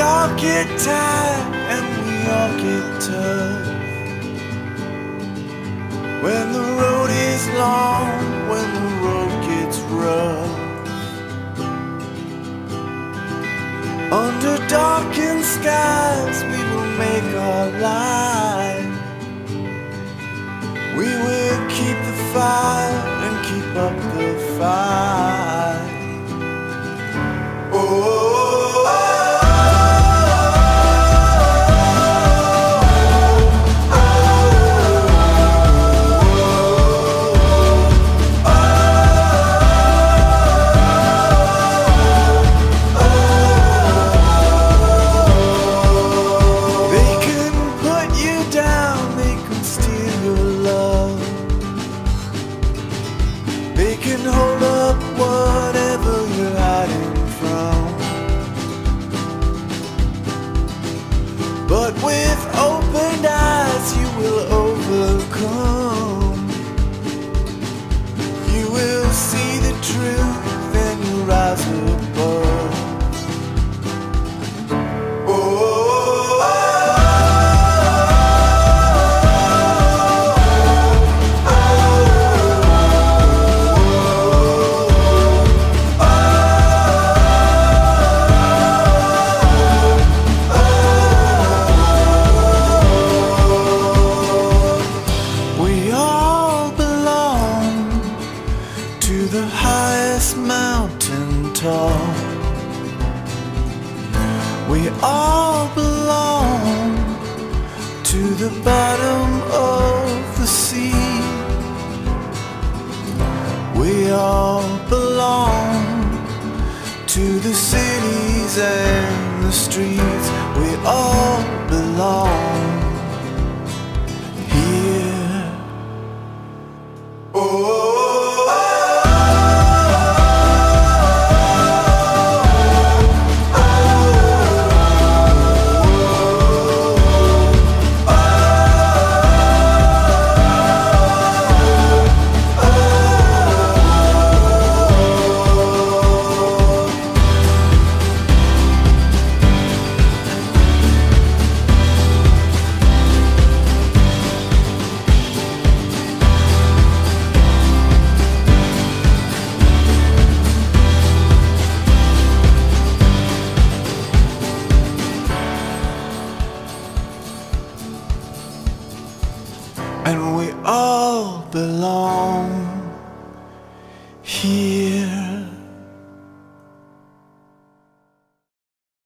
all get tired and we all get tough. When the road is long, when the road gets rough. Under darkened skies, we will make our light. We will keep the fire mountain top. We all belong to the bottom of the sea. We all belong to the cities and the streets. We all belong here. Oh. And we all belong here.